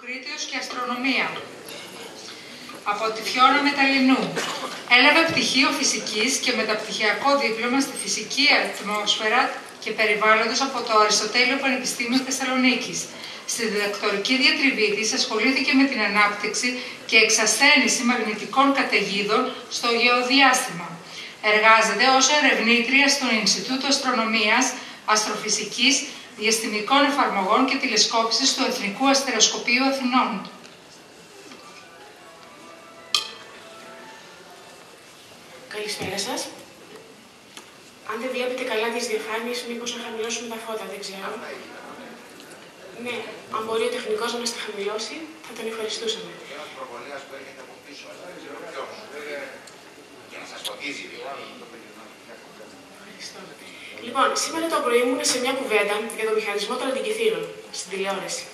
Λουκρίτιος και Αστρονομία από τη Φιώνα Μεταλλινού. Έλαβε πτυχίο φυσικής και μεταπτυχιακό δίπλωμα στη φυσική ατμόσφαιρα και περιβάλλοντος από το Αριστοτέλειο Πανεπιστήμιος Θεσσαλονίκης. Στη διδακτορική διατριβή της ασχολήθηκε με την ανάπτυξη και εξασθένηση μαγνητικών καταιγίδων στο γεωδιάστημα. Εργάζεται ως ερευνήτρια στο Ινστιτούτο Αστρονομίας, Αστροφυσικής, Διαστημικών Εφαρμογών και Τηλεσκόπησης του Εθνικού Αστεροσκοπείου Αθηνών. Καλησπέρα σας. Αν δεν βλέπετε καλά τις διαφάνειες, μήπως να χαμηλώσουμε τα φώτα, δεν ξέρω. Ναι, αν μπορεί ο τεχνικός να μας τα χαμηλώσει, θα τον ευχαριστούσαμε. Ένας προβολέας που έρχεται από πίσω, δεν ξέρω ποιος. Για να σας φωτίζει δηλαδή. Ευχαριστώ. Λοιπόν, σήμερα το πρωί ήμουν σε μια κουβέντα για το μηχανισμό των αντικειθήρων στην τηλεόραση.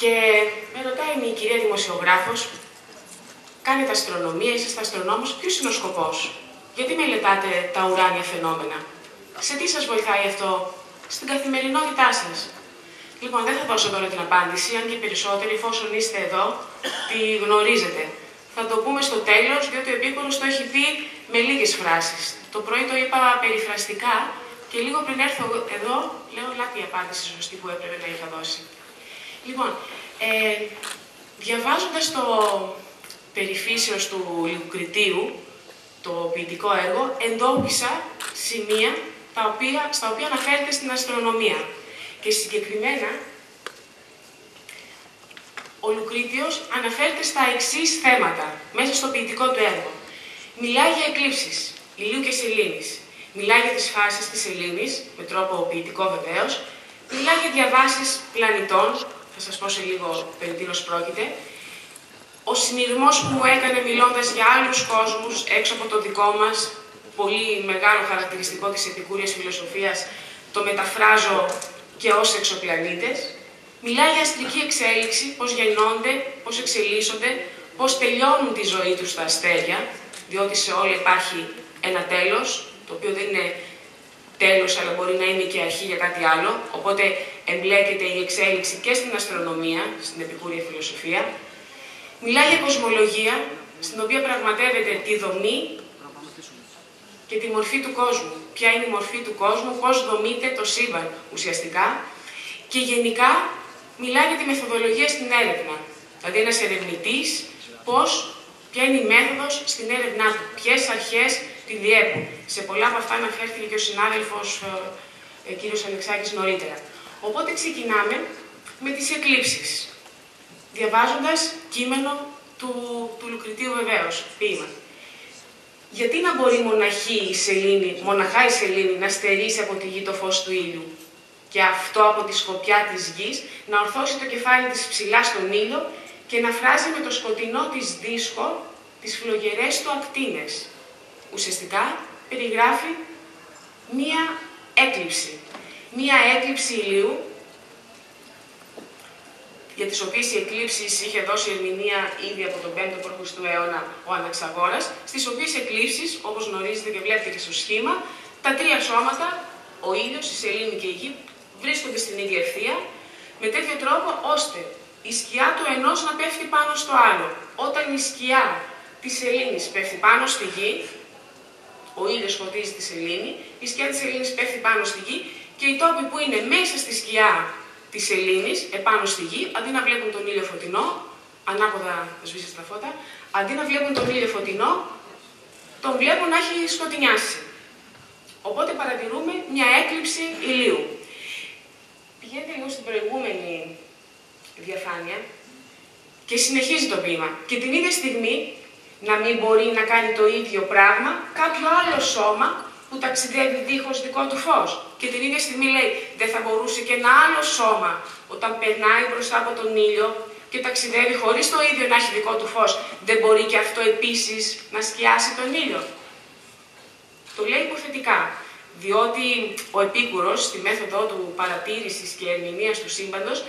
Και με ρωτάει η κυρία δημοσιογράφος, κάνετε αστρονομία, είσαστε αστρονόμος, ποιος είναι ο σκοπός, γιατί μελετάτε τα ουράνια φαινόμενα, σε τι σας βοηθάει αυτό; Στην καθημερινότητά σας; Λοιπόν, δεν θα δώσω τώρα την απάντηση, αν και περισσότεροι, εφόσον είστε εδώ, τη γνωρίζετε. Θα το πούμε στο τέλος, διότι ο επίκονος το έχει πει με λίγες φράσεις. Το πρωί το είπα περιφραστικά και λίγο πριν έρθω εδώ, λέω λάθη η απάντηση σωστή που έπρεπε να είχα δώσει. Λοιπόν, ε, διαβάζοντας το περιφύσεως του Λυκουκριτίου, το ποιητικό έργο, εντόπισα σημεία τα οποία, στα οποία αναφέρεται στην αστρονομία. Και συγκεκριμένα, ο Λουκρίτιος αναφέρεται στα εξής θέματα μέσα στο ποιητικό του έργο. Μιλάει για εκλήψεις, ηλίου και σελήνης. Μιλάει για τις φάσεις της σελήνης, με τρόπο ποιητικό βεβαίως. Μιλάει για διαβάσεις πλανητών, θα σας πω σε λίγο περί τίνος πρόκειται. Ο συνειρμός που μου έκανε μιλώντας για άλλους κόσμους έξω από το δικό μας, πολύ μεγάλο χαρακτηριστικό της επικούριας φιλοσοφίας, το μεταφράζω και ως εξωπλανήτες. Μιλάει για αστρική εξέλιξη, πώς γεννώνται, πώς εξελίσσονται, πώς τελειώνουν τη ζωή τους στα αστέρια, διότι σε όλα υπάρχει ένα τέλος, το οποίο δεν είναι τέλος, αλλά μπορεί να είναι και αρχή για κάτι άλλο, οπότε εμπλέκεται η εξέλιξη και στην αστρονομία, στην επικούρια φιλοσοφία. Μιλάει για κοσμολογία, στην οποία πραγματεύεται τη δομή και τη μορφή του κόσμου. Ποια είναι η μορφή του κόσμου, πώς δομείται το σύμπαν ουσιαστικά. Και γενικά μιλάει για τη μεθοδολογία στην έρευνα. Δηλαδή ένας ερευνητής, πώς, ποια είναι η μέθοδος στην έρευνά του, ποιες αρχές τη διέπουν. Σε πολλά από αυτά αναφέρθηκε και ο συνάδελφος ε, ε, κύριος Αλεξάκης νωρίτερα. Οπότε ξεκινάμε με τις εκλήψεις, διαβάζοντας κείμενο του, του Λουκριτίου βεβαίως, ποίημα. Γιατί να μπορεί μοναχή η σελήνη, μοναχά η σελήνη να στερήσει από τη γη το φως του ήλιου και αυτό από τη σκοπιά της γης να ορθώσει το κεφάλι της ψηλά στον ήλιο και να φράζει με το σκοτεινό της δίσκο τις φλογερές του ακτίνες. Ουσιαστικά περιγράφει μία έκλειψη. Μία έκλειψη ηλίου για τις οποίες οι εκλήψεις είχε δώσει ερμηνεία ήδη από τον 5ο π.Χ. αιώνα ο Αναξαγόρας, στις οποίες εκλήψεις, όπως γνωρίζετε και βλέπετε και στο σχήμα, τα τρία σώματα, ο ήλιος, η σελήνη και η γη, βρίσκονται στην ίδια ευθεία, με τέτοιο τρόπο ώστε η σκιά του ενός να πέφτει πάνω στο άλλο. Όταν η σκιά της σελήνης πέφτει πάνω στη γη, ο ήλιος φωτίζει τη σελήνη, η σκιά της σελήνης πέφτει πάνω στη γη και οι τόποι που είναι μέσα στη σκιά της σελήνης επάνω στη γη, αντί να βλέπουν τον ήλιο φωτεινό, ανάποδα θα σβήσει τα φώτα, αντί να βλέπουν τον ήλιο φωτεινό, τον βλέπουν να έχει σκοτεινιάσει. Οπότε παρατηρούμε μια έκλειψη ηλίου. Πηγαίνετε λίγο στην προηγούμενη διαφάνεια και συνεχίζει το βήμα. Και την ίδια στιγμή να μην μπορεί να κάνει το ίδιο πράγμα κάποιο άλλο σώμα που ταξιδεύει δίχως δικό του φως. Και την ίδια στιγμή λέει, δεν θα μπορούσε και ένα άλλο σώμα όταν περνάει μπροστά από τον ήλιο και ταξιδεύει χωρίς το ίδιο να έχει δικό του φως, δεν μπορεί και αυτό επίσης να σκιάσει τον ήλιο. Το λέει υποθετικά, διότι ο Επίκουρος στη μέθοδο του παρατήρησης και ερμηνείας του σύμπαντος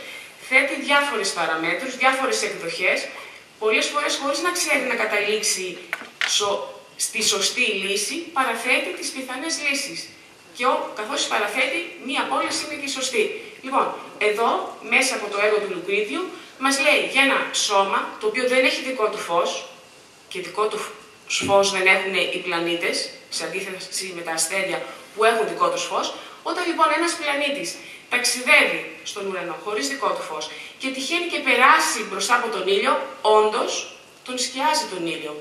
θέτει διάφορες παραμέτρους, διάφορες εκδοχές, πολλές φορές χωρίς να ξέρει να καταλήξει στη σωστή λύση, παραθέτει τις πιθανές λύσεις. Και ο, καθώς παραθέτει, μία από όλες είναι και η σωστή. Λοιπόν, εδώ, μέσα από το έργο του Λουκρίδιου, μας λέει για ένα σώμα το οποίο δεν έχει δικό του φως και δικό του φως δεν έχουν οι πλανήτες, σε αντίθεση με τα αστέρια που έχουν δικό τους φως. Όταν λοιπόν ένας πλανήτης ταξιδεύει στον ουρανό χωρίς δικό του φως και τυχαίνει και περάσει μπροστά από τον ήλιο, όντως τον σκιάζει τον ήλιο.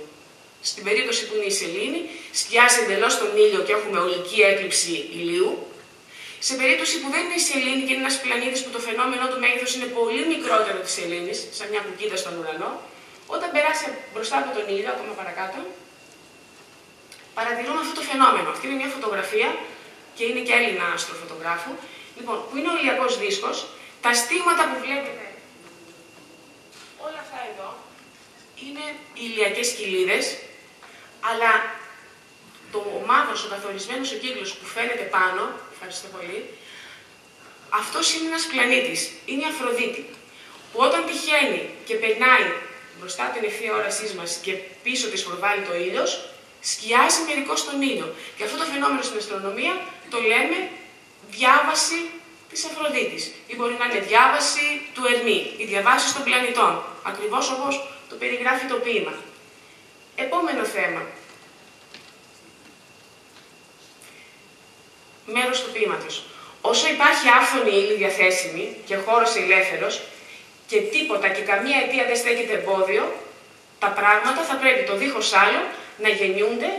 Στην περίπτωση που είναι η σελήνη, σκιάζει εντελώς τον ήλιο και έχουμε ολική έκλειψη ηλίου. Σε περίπτωση που δεν είναι η σελήνη και είναι ένας πλανήτης που το φαινόμενό του μέγεθος είναι πολύ μικρότερο της σελήνης, σαν μια κουκίδα στον ουρανό, όταν περάσει μπροστά από τον ήλιο, ακόμα παρακάτω, παρατηρούμε αυτό το φαινόμενο. Αυτή είναι μια φωτογραφία και είναι και Έλληνα αστροφωτογράφου. Λοιπόν, που είναι ο ηλιακός δίσκος, τα στίγματα που βλέπετε, όλα αυτά εδώ, είναι οι ηλιακές κοιλίδες, αλλά το μαύρος, ο καθορισμένος ο κύκλος που φαίνεται πάνω, ευχαριστώ πολύ, αυτός είναι ένας πλανήτης, είναι η Αφροδίτη, που όταν τυχαίνει και περνάει μπροστά την ευθεία όρασής μας και πίσω της προβάλλει το ήλιος, σκιάζει μερικό τον ήλιο. Και αυτό το φαινόμενο στην αστρονομία το λέμε διάβαση της Αφροδίτης. Ή μπορεί να είναι διάβαση του Ερμή, η διαβάση των πλανητών, ακριβώς όπως το περιγράφει το ποίημα. Επόμενο θέμα. Μέρος του ποίηματος. Όσο υπάρχει άφθονη ύλη διαθέσιμη και χώρος ελεύθερος και τίποτα και καμία αιτία δεν στέκεται εμπόδιο, τα πράγματα θα πρέπει το δίχως άλλο να γεννιούνται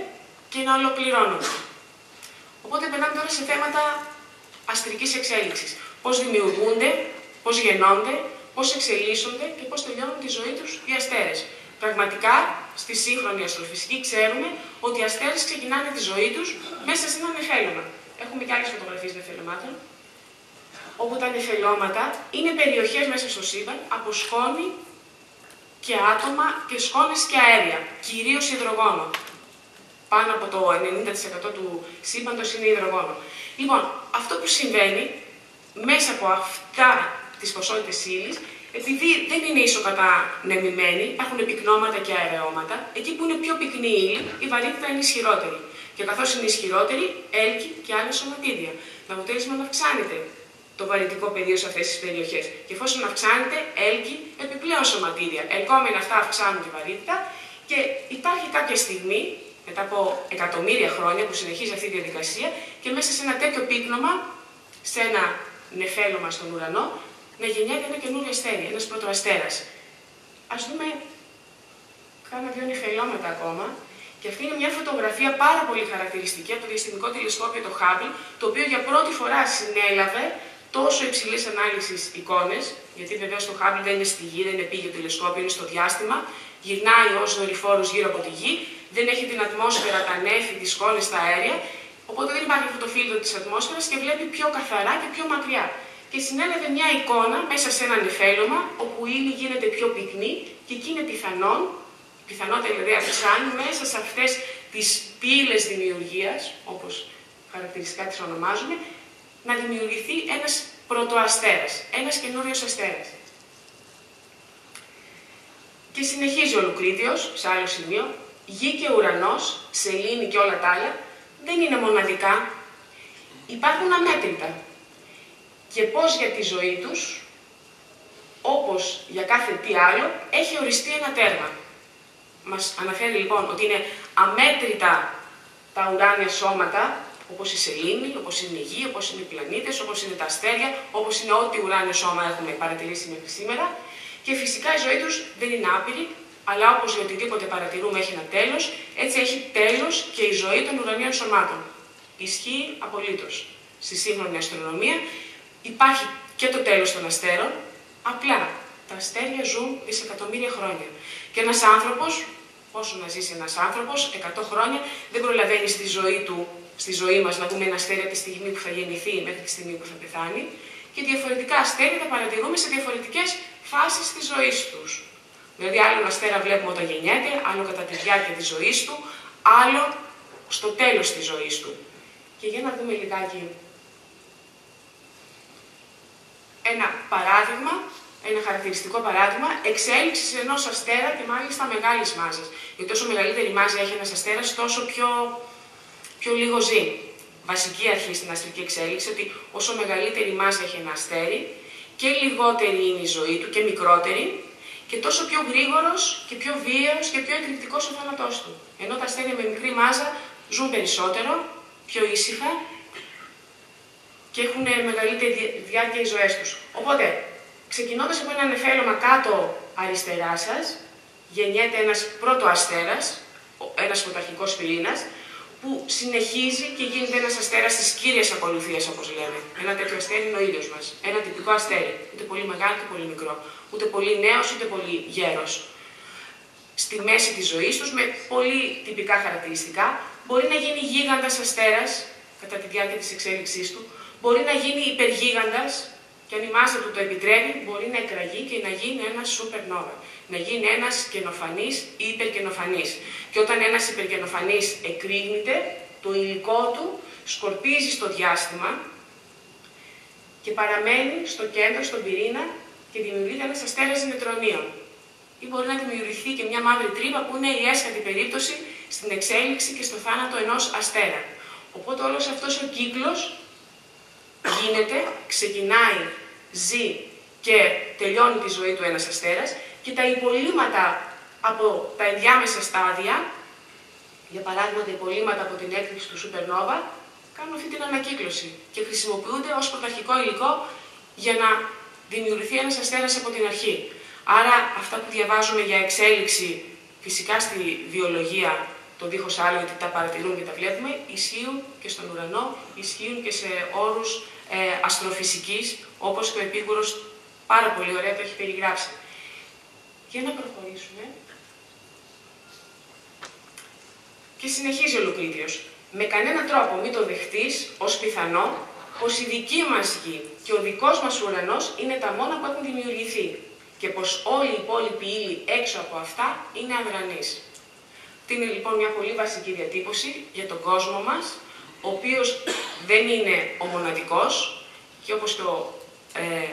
και να ολοκληρώνονται. Οπότε περνάμε τώρα σε θέματα αστρικής εξέλιξης. Πώς δημιουργούνται, πώς γεννώνται, πώς εξελίσσονται και πώς τελειώνουν τη ζωή τους οι αστέρες. Πραγματικά, στη σύγχρονη αστροφυσική ξέρουμε ότι οι αστέρες ξεκινάνε τη ζωή τους μέσα σε ένα νεφέλωμα. Έχουμε και άλλες φωτογραφίες νεφελωμάτων, όπου τα νεφελώματα είναι περιοχές μέσα στο σύμπαν από σκόνη και άτομα και σκόνες και αέρια, κυρίως υδρογόνο. Πάνω από το 90% του σύμπαντος είναι υδρογόνο. Λοιπόν, αυτό που συμβαίνει μέσα από αυτά τις ποσότητες ύλης, επειδή δεν είναι ίσο κατά νεμημένη, υπάρχουν πυκνώματα και αερεώματα, εκεί που είναι πιο πυκνή η ύλη, η βαρύτητα είναι ισχυρότερη. Και καθώς είναι ισχυρότερη, έλκει και άλλα σωματίδια. Με αποτέλεσμα να αυξάνεται το βαρυτικό πεδίο σε αυτές τις περιοχές. Και εφόσον αυξάνεται, έλκει επιπλέον σωματίδια. Ελκόμενα αυτά αυξάνουν τη βαρύτητα και υπάρχει κάποια στιγμή, μετά από εκατομμύρια χρόνια που συνεχίζει αυτή τη διαδικασία, και μέσα σε ένα τέτοιο πύκνωμα, σε ένα νεφέλωμα στον ουρανό, να γεννιέται ένα καινούριο αστέρι, ένας πρωτοαστέρας. Α δούμε κάνα δύο νεφελώματα ακόμα. Και αυτή είναι μια φωτογραφία πάρα πολύ χαρακτηριστική από το διαστημικό τηλεσκόπιο το Hubble, το οποίο για πρώτη φορά συνέλαβε τόσο υψηλής ανάλυσης εικόνες, γιατί βεβαίως το Hubble δεν είναι στη γη, δεν είναι πήγε τηλεσκόπιο, είναι στο διάστημα, γυρνάει ω δορυφόρο γύρω από τη γη, δεν έχει την ατμόσφαιρα, τα νέφη, τις σκόνες, τα αέρια, οπότε δεν υπάρχει αυτό το φίλτρο της ατμόσφαιρας και βλέπει πιο καθαρά και πιο μακριά. Και συνέλαβε μια εικόνα μέσα σε ένα νεφέλωμα, όπου η ύλη γίνεται πιο πυκνή και εκεί είναι πιθανόν, πιθανότητα δηλαδή αυξάνει μέσα σε αυτές τις πύλες δημιουργίας, όπως χαρακτηριστικά τις ονομάζουμε, να δημιουργηθεί ένας πρωτοαστέρας, ένας καινούριος αστέρας. Και συνεχίζει ο Λουκρίτιος, σε άλλο σημείο, γη και ουρανός, σελήνη και όλα τα άλλα, δεν είναι μοναδικά, υπάρχουν αμέτρητα. Και πώς για τη ζωή τους, όπως για κάθε τι άλλο, έχει οριστεί ένα τέρμα. Μας αναφέρει λοιπόν ότι είναι αμέτρητα τα ουράνια σώματα Όπως η σελήνη, όπως είναι η γη, όπως είναι οι πλανήτες, όπως είναι τα αστέρια, όπως είναι ό,τι ουράνιο σώμα έχουμε παρατηρήσει μέχρι σήμερα. Και φυσικά η ζωή τους δεν είναι άπειρη, αλλά όπως για οτιδήποτε παρατηρούμε έχει ένα τέλος, έτσι έχει τέλος και η ζωή των ουρανίων σωμάτων. Ισχύει απολύτως. Στη σύγχρονη αστρονομία υπάρχει και το τέλος των αστέρων, απλά τα αστέρια ζουν δισεκατομμύρια χρόνια. Και ένας άνθρωπος, όσο να ζήσει ένας άνθρωπος, 100 χρόνια, δεν προλαβαίνει στη ζωή του στη ζωή μας να δούμε ένα αστέρι από τη στιγμή που θα γεννηθεί μέχρι τη στιγμή που θα πεθάνει και διαφορετικά αστέρια τα παρατηρούμε σε διαφορετικές φάσεις της ζωής τους. Δηλαδή, άλλο ένα αστέρα βλέπουμε όταν γεννιέται, άλλο κατά τη διάρκεια της ζωής του, άλλο στο τέλος της ζωής του. Και για να δούμε λιγάκι ένα παράδειγμα, ένα χαρακτηριστικό παράδειγμα εξέλιξης ενός αστέρα και μάλιστα μεγάλης μάζας. Γιατί όσο μεγαλύτερη μάζα έχει ένας αστέρας, τόσο πιο πιο λίγο ζει. Βασική αρχή στην αστρική εξέλιξη ότι όσο μεγαλύτερη μάζα έχει ένα αστέρι και λιγότερη είναι η ζωή του και μικρότερη και τόσο πιο γρήγορος και πιο βίαιος και πιο εκρηκτικός ο θάνατός του. Ενώ τα αστέρια με μικρή μάζα ζουν περισσότερο, πιο ήσυχα και έχουν μεγαλύτερη διάρκεια οι ζωές τους. Οπότε, ξεκινώντας από ένα νεφέλωμα κάτω αριστερά σας, γεννιέται ένας πρώτο αστέρας, ένας πρωταρχικός πυρήνας, που συνεχίζει και γίνεται ένας αστέρας της κύριας ακολουθίας, όπως λέμε. Ένα τέτοιο αστέρι είναι ο ήλιος μας. Ένα τυπικό αστέρι. Ούτε πολύ μεγάλο, ούτε πολύ μικρό. Ούτε πολύ νέος, ούτε πολύ γέρος. Στη μέση της ζωής τους, με πολύ τυπικά χαρακτηριστικά, μπορεί να γίνει γίγαντας αστέρας, κατά τη διάρκεια της εξέλιξής του, μπορεί να γίνει υπεργίγαντας, και αν η μάζα του το επιτρέπει, μπορεί να εκραγεί και να γίνει ένα supernova. Να γίνει ένας καινοφανής ή υπερκαινοφανής. Και όταν ένας υπερκαινοφανής εκρήγνεται, το υλικό του σκορπίζει στο διάστημα και παραμένει στο κέντρο, στον πυρήνα και δημιουργείται ένας αστέρας νετρονίων. Ή μπορεί να δημιουργηθεί και μια μαύρη τρύπα που είναι η έσχατη περίπτωση στην εξέλιξη και στο θάνατο ενός αστέρα. Οπότε όλος αυτός ο κύκλος γίνεται, ξεκινάει, ζει και τελειώνει τη ζωή του ένας αστέρας και τα υπολείμματα από τα ενδιάμεσα στάδια, για παράδειγμα τα υπολείμματα από την έκρηξη του Supernova, κάνουν αυτή την ανακύκλωση και χρησιμοποιούνται ως πρωταρχικό υλικό για να δημιουργηθεί ένας αστέρας από την αρχή. Άρα αυτά που διαβάζουμε για εξέλιξη φυσικά στη βιολογία το δίχως άλλο γιατί τα παρατηρούμε και τα βλέπουμε, ισχύουν και στον ουρανό, ισχύουν και σε όρους ε, αστροφυσικής, όπως και ο Επίκουρος πάρα πολύ ωραία το έχει περιγράψει. Για να προχωρήσουμε. Και συνεχίζει ο Λουκρίτιος. Με κανένα τρόπο μην το δεχτείς ως πιθανό πως η δική μας γη και ο δικός μας ουρανός είναι τα μόνα που έχουν δημιουργηθεί και πως όλοι οι υπόλοιποι ύλοι έξω από αυτά είναι αδρανείς. Τι είναι λοιπόν μια πολύ βασική διατύπωση για τον κόσμο μας, ο οποίος δεν είναι ο μοναδικός και όπως το ε,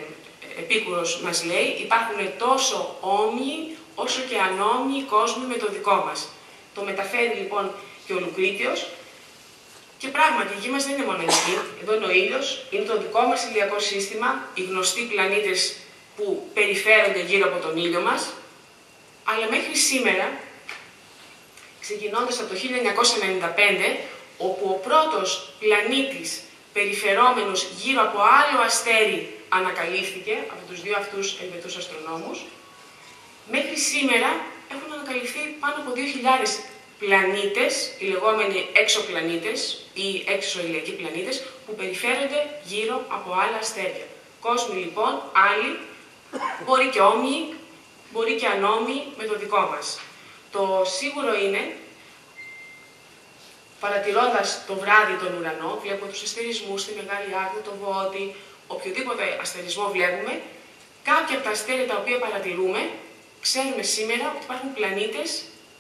Επίκουρος μας λέει, υπάρχουν τόσο όμοιοι όσο και ανόμοιοι κόσμοι με το δικό μας. Το μεταφέρει λοιπόν και ο Λουκρίτιος και πράγματι η γη μας δεν είναι μοναδική. Εδώ είναι ο ήλιος, είναι το δικό μας ηλιακό σύστημα, οι γνωστοί πλανήτες που περιφέρονται γύρω από τον ήλιο μας, αλλά μέχρι σήμερα ξεκινώντας από το 1995, όπου ο πρώτος πλανήτης περιφερόμενος γύρω από άλλο αστέρι ανακαλύφθηκε από τους δύο αυτούς ελβετούς αστρονόμους, μέχρι σήμερα έχουν ανακαλυφθεί πάνω από 2.000 πλανήτες, οι λεγόμενοι εξωπλανήτες ή εξωηλιακοί πλανήτες, που περιφέρονται γύρω από άλλα αστέρια. Κόσμοι λοιπόν, άλλοι, μπορεί και όμοιοι, μπορεί και ανώμοιοι με το δικό μας. Το σίγουρο είναι, παρατηρώντας το βράδυ τον ουρανό, βλέπω τους αστερισμούς στη Μεγάλη Άγνη, το Βότη, οποιοδήποτε αστερισμό βλέπουμε, κάποια από τα αστέρια τα οποία παρατηρούμε, ξέρουμε σήμερα ότι υπάρχουν πλανήτες,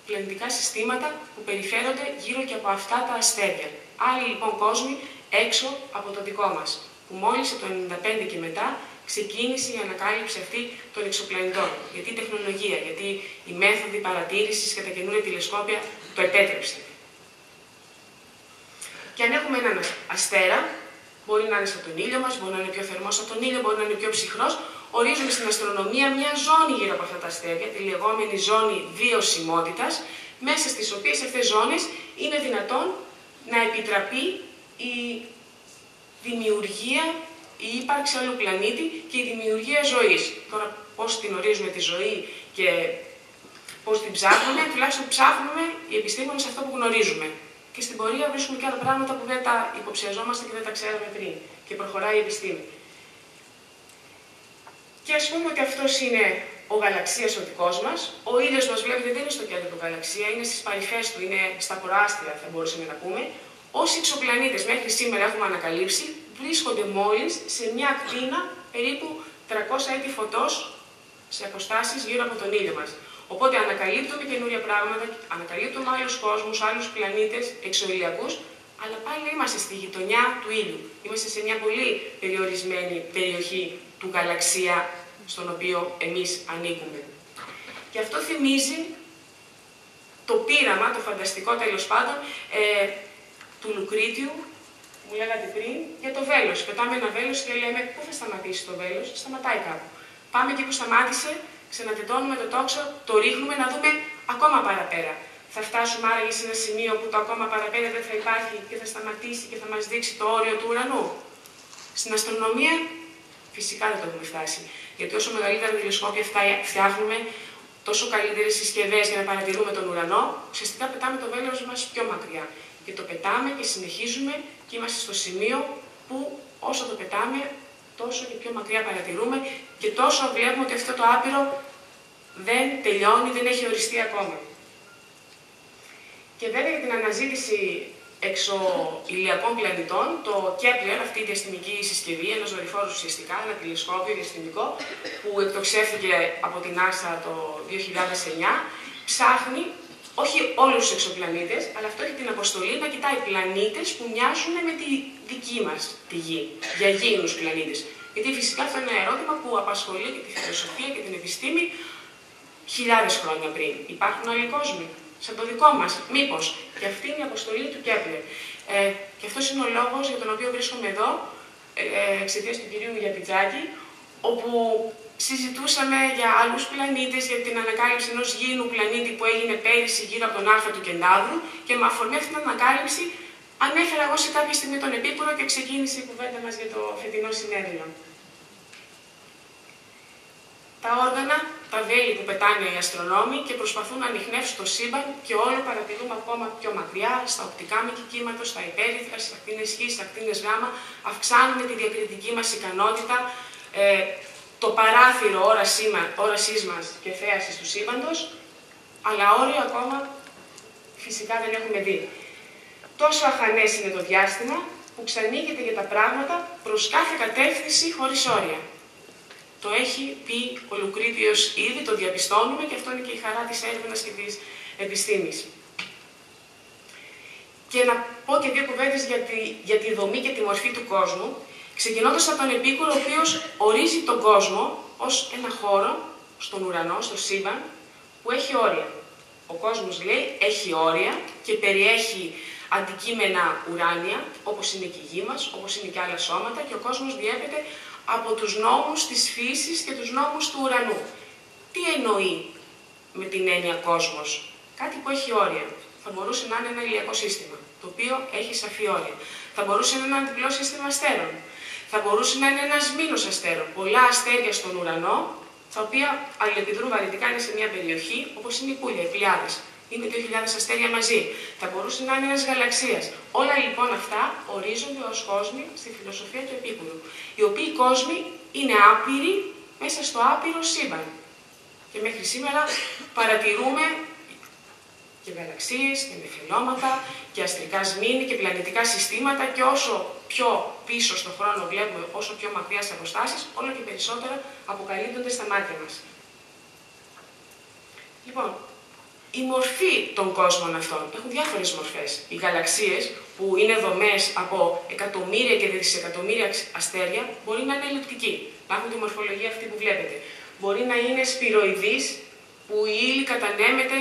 πλανητικά συστήματα που περιφέρονται γύρω και από αυτά τα αστέρια. Άλλοι λοιπόν κόσμοι έξω από το δικό μας, που μόλις από το 1995 και μετά ξεκίνησε η ανακάλυψη αυτή των εξωπλανητών. Γιατί η τεχνολογία, γιατί η μέθοδοι παρατήρησης και τα καινούργια τηλεσκόπια το επέτρεψαν. Και αν έχουμε έναν αστέρα, μπορεί να είναι σαν τον ήλιο μας, μπορεί να είναι πιο θερμός από τον ήλιο, μπορεί να είναι πιο ψυχρός, ορίζουμε στην αστρονομία μια ζώνη γύρω από αυτά τα αστέρια, τη λεγόμενη ζώνη βιωσιμότητας, μέσα στις οποίες αυτές ζώνες είναι δυνατόν να επιτραπεί η δημιουργία η ύπαρξη άλλου πλανήτη και η δημιουργία ζωής. Τώρα, πώς την ορίζουμε τη ζωή και πώς την ψάχνουμε, τουλάχιστον ψάχνουμε οι επιστήμονες αυτό που γνωρίζουμε. Και στην πορεία βρίσκουμε και άλλα πράγματα που δεν τα υποψιαζόμαστε και δεν τα ξέραμε πριν. Και προχωράει η επιστήμη. Και ας πούμε ότι αυτός είναι ο γαλαξίας ο δικός μας. Ο ήλιο μας, βλέπετε, δεν είναι στο κέντρο του γαλαξία, είναι στις παρυφές του, είναι στα προάστια, θα μπορούσαμε να πούμε. Όσοι εξωπλανήτες μέχρι σήμερα έχουμε ανακαλύψει, βρίσκονται μόλις σε μια ακτίνα περίπου 300 έτη φωτός σε αποστάσεις γύρω από τον ήλιο μας. Οπότε ανακαλύπτουμε καινούρια πράγματα, ανακαλύπτουμε άλλους κόσμους, άλλους πλανήτες, εξωηλιακούς, αλλά πάλι είμαστε στη γειτονιά του ήλιου. Είμαστε σε μια πολύ περιορισμένη περιοχή του γαλαξία στον οποίο εμείς ανήκουμε. Και αυτό θυμίζει το πείραμα, το φανταστικό τέλος πάντων, ε, του Λουκρίτιου μου λέγατε πριν, για το βέλος. Πετάμε ένα βέλος και λέμε πού θα σταματήσει το βέλος, σταματάει κάπου. Πάμε εκεί που σταμάτησε, ξανατετώνουμε το τόξο, το ρίχνουμε να δούμε ακόμα παραπέρα. Θα φτάσουμε άραγε σε ένα σημείο που το ακόμα παραπέρα δεν θα υπάρχει και θα σταματήσει και θα μας δείξει το όριο του ουρανού. Στην αστρονομία φυσικά δεν το έχουμε φτάσει. Γιατί όσο μεγαλύτερα τηλεσκόπια φτιάχνουμε, τόσο καλύτερες συσκευές για να παρατηρούμε τον ουρανό, ουσιαστικά πετάμε το βέλος μας πιο μακριά. Και το πετάμε και συνεχίζουμε και είμαστε στο σημείο που όσο το πετάμε, τόσο και πιο μακριά παρατηρούμε και τόσο βλέπουμε ότι αυτό το άπειρο δεν τελειώνει, δεν έχει οριστεί ακόμα. Και βέβαια για την αναζήτηση εξωηλιακών πλανητών, το Kepler, αυτή η διαστημική συσκευή, ένα δορυφόρος ουσιαστικά, ένα τηλεσκόπιο διαστημικό, που εκτοξεύτηκε από την NASA το 2009, ψάχνει όχι όλους τους εξωπλανήτες, αλλά αυτό έχει την αποστολή να κοιτάει πλανήτες που μοιάζουν με τη δική μας τη Γη, για γήινους πλανήτες. Γιατί φυσικά αυτό είναι ένα ερώτημα που απασχολεί και τη φιλοσοφία και την επιστήμη χιλιάδες χρόνια πριν. Υπάρχουν άλλοι κόσμοι σαν το δικό μας. Μήπως. Και αυτή είναι η αποστολή του Κέπλερ. Ε, και αυτός είναι ο λόγος για τον οποίο βρίσκομαι εδώ, ε, ε εξαιτίας του κυρίου Γιαπιτζάκη, όπου συζητούσαμε για άλλους πλανήτες, για την ανακάλυψη ενός γήινου πλανήτη που έγινε πέρυσι γύρω από τον Άρθρο του Κεντάβρου και με αφορμή αυτή την ανακάλυψη ανέφερα εγώ σε κάποια στιγμή τον Επίκουρο και ξεκίνησε η κουβέντα μας για το φετινό συνέδριο. Τα όργανα τα βέλη που πετάνε οι αστρονόμοι και προσπαθούν να ανοιχνεύσουν το σύμπαν και όλο παρατηρούμε ακόμα πιο μακριά, στα οπτικά μήκη κύματος, στα υπέρυθρα, στις ακτίνες Χ, στις ακτίνες Γ, αυξάνουμε τη διακριτική μας ικανότητα, ε, το παράθυρο όρασής μας και θέασης του σύμπαντος, αλλά όριο ακόμα φυσικά δεν έχουμε δει. Τόσο αχανές είναι το διάστημα που ξανοίγεται για τα πράγματα προς κάθε κατεύθυνση χωρίς όρια. Το έχει πει ο Λουκρίτιος ήδη, το διαπιστώνουμε και αυτό είναι και η χαρά της έρευνας και της επιστήμης. Και να πω και δύο κουβέντες για τη, για τη δομή και τη μορφή του κόσμου, ξεκινώντας από τον Επίκουρο, ο οποίος ορίζει τον κόσμο ως ένα χώρο στον ουρανό, στο σύμπαν, που έχει όρια. Ο κόσμος, λέει, έχει όρια και περιέχει αντικείμενα ουράνια, όπως είναι και η γη μας, όπως είναι και άλλα σώματα, και ο κόσμος διέπεται από τους νόμους της φύσης και τους νόμους του ουρανού. Τι εννοεί με την έννοια κόσμος; Κάτι που έχει όρια. Θα μπορούσε να είναι ένα ηλιακό σύστημα, το οποίο έχει σαφή όρια. Θα μπορούσε να είναι ένα διπλό σύστημα αστέρων. Θα μπορούσε να είναι ένας μήνος αστέρων. Πολλά αστέρια στον ουρανό, τα οποία αλληλεπιδρούν βαρυτικά είναι σε μια περιοχή, όπως είναι η Πούλια, οι Πλιάδες είναι 2.000 αστέρια μαζί. Θα μπορούσε να είναι ένας γαλαξίας. Όλα λοιπόν αυτά ορίζονται ως κόσμοι στη φιλοσοφία του Επίκουρου. Οι οποίοι κόσμοι είναι άπειροι μέσα στο άπειρο σύμπαν. Και μέχρι σήμερα παρατηρούμε και γαλαξίες και νεφελώματα και αστρικά σμήνη και πλανητικά συστήματα και όσο πιο πίσω στον χρόνο βλέπουμε, όσο πιο μακριά σε αποστάσεις, όλο και περισσότερα αποκαλύπτονται στα μάτια μας. Λοιπόν, η μορφή των κόσμων αυτών. Έχουν διάφορες μορφές. Οι γαλαξίες, που είναι δομές από εκατομμύρια και δισεκατομμύρια αστέρια, μπορεί να είναι ελλειπτικοί, να έχουν τη μορφολογία αυτή που βλέπετε. Μπορεί να είναι σπυροειδή, που η ύλη κατανέμεται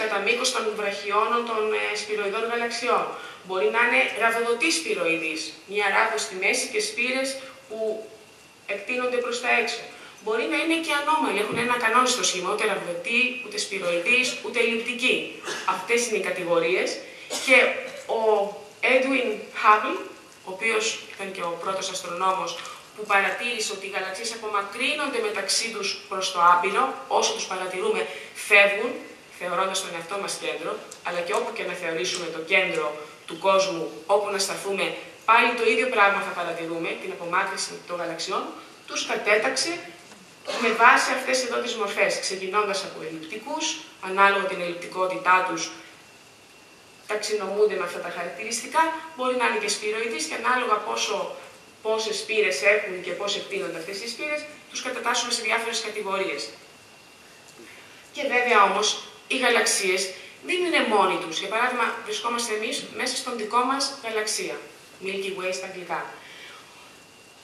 κατά μήκος των βραχιώνων των ε, σπυροειδών γαλαξιών. Μπορεί να είναι ραδοδοτή σπυροειδής, μια ράδο στη μέση και σπήρε που εκτείνονται προς τα έξω μπορεί να είναι και ανώμαλοι. Έχουν ένα κανόνιστο σχήμα, ούτε ραβδοτή, ούτε σπυροειδής, ούτε ελλειπτική. Αυτές είναι οι κατηγορίες. Και ο Edwin Hubble, ο οποίος ήταν και ο πρώτος αστρονόμος που παρατήρησε ότι οι γαλαξίες απομακρύνονται μεταξύ τους προς το άπειρο, όσο τους παρατηρούμε φεύγουν, θεωρώντας τον εαυτό μας κέντρο, αλλά και όπου και να θεωρήσουμε το κέντρο του κόσμου, όπου να σταθούμε, πάλι το ίδιο πράγμα θα παρατηρούμε, την απομάκρυνση των γαλαξιών, τους κατέταξε με βάση αυτές εδώ τις μορφές, ξεκινώντας από ελλειπτικούς, ανάλογα την ελλειπτικότητά τους ταξινομούνται με αυτά τα χαρακτηριστικά, μπορεί να είναι και σπυροειδείς και ανάλογα πόσο, πόσες σπήρες έχουν και πώς εκτείνονται αυτές οι σπήρες, τους κατατάσσουμε σε διάφορες κατηγορίες. Και βέβαια όμως, οι γαλαξίες δεν είναι μόνοι τους. Για παράδειγμα, βρισκόμαστε εμείς μέσα στον δικό μας γαλαξία, Milky Way στα αγγλικά.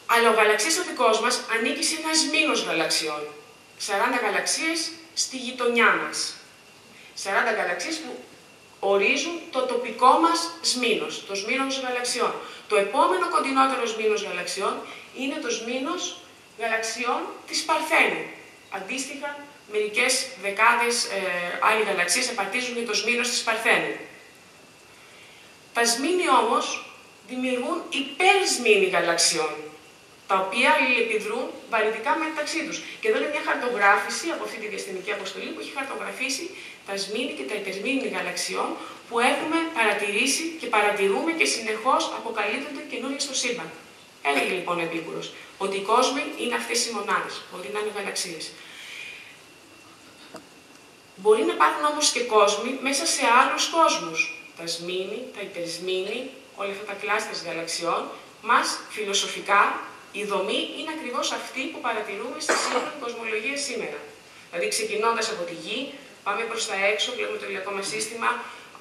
Αλλά ο γαλαξίας ο δικός μας ανήκει σε ένας μήνος γαλαξιών. 40 γαλαξίες στη γειτονιά μας. 40 γαλαξίες που ορίζουν το τοπικό μας σμήνος, το σμήνος γαλαξιών. Το επόμενο κοντινότερο σμήνος γαλαξιών είναι το σμήνος γαλαξιών της Παρθένου. Αντίστοιχα, μερικές δεκάδες ε, άλλοι γαλαξίες απαρτίζουν το σμήνος της Παρθένου. Τα σμήνη όμως δημιουργούν υπερσμήνη γαλαξιών, τα οποία αλληλεπιδρούν βαρυτικά μεταξύ τους. Και εδώ είναι μια χαρτογράφηση από αυτή τη διαστημική αποστολή που έχει χαρτογραφήσει τα σμήνη και τα υπερσμήνη γαλαξιών που έχουμε παρατηρήσει και παρατηρούμε και συνεχώς αποκαλύπτονται καινούργια στο σύμπαν. Έλεγε λοιπόν ο Επίκουρος ότι οι κόσμοι είναι αυτές οι μονάδες, μπορεί να είναι γαλαξίες. Μπορεί να υπάρχουν όμως και κόσμοι μέσα σε άλλους κόσμους. Τα σμήνη, τα υπερσμήνη, όλα αυτά τα κλάστερ γαλαξιών, μας φιλοσοφικά η δομή είναι ακριβώς αυτή που παρατηρούμε στη σύγχρονη κοσμολογία σήμερα. Δηλαδή, ξεκινώντας από τη γη, πάμε προς τα έξω, βλέπουμε το ηλιακό μας σύστημα,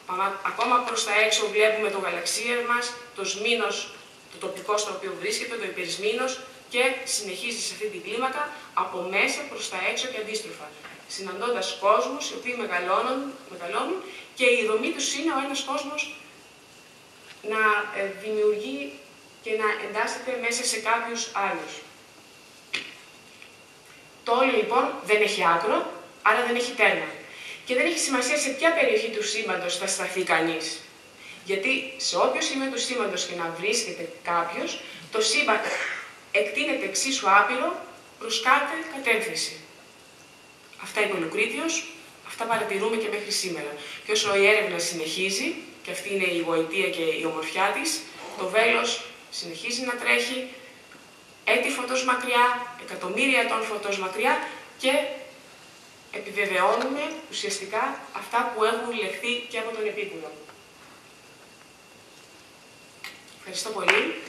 πάμε ακόμα προς τα έξω βλέπουμε το γαλαξία μας, το σμήνος, το τοπικό στο οποίο βρίσκεται, το υπερσμήνο και συνεχίζει σε αυτή την κλίμακα από μέσα προς τα έξω και αντίστροφα. Συναντώντας κόσμους οι οποίοι μεγαλώνουν, μεγαλώνουν και η δομή τους είναι ο ένας κόσμος να ε, δημιουργεί και να εντάσσεται μέσα σε κάποιους άλλους. Το όλο λοιπόν δεν έχει άκρο, άρα δεν έχει τέρμα. Και δεν έχει σημασία σε ποια περιοχή του σύμπαντο θα σταθεί κανείς. Γιατί σε όποιο σημείο του σύμπαντο και να βρίσκεται κάποιος, το σύμπαν εκτείνεται εξίσου άπειρο προ κάθε κατεύθυνση. Αυτά είπε ο Λουκρίτιος, αυτά παρατηρούμε και μέχρι σήμερα. Και όσο η έρευνα συνεχίζει, και αυτή είναι η γοητεία και η ομορφιά της, το βέλος συνεχίζει να τρέχει έτη φωτός μακριά, εκατομμύρια ετών φωτός μακριά και επιβεβαιώνουμε ουσιαστικά αυτά που έχουν λεχθεί και από τον Επίκουρο. Ευχαριστώ πολύ.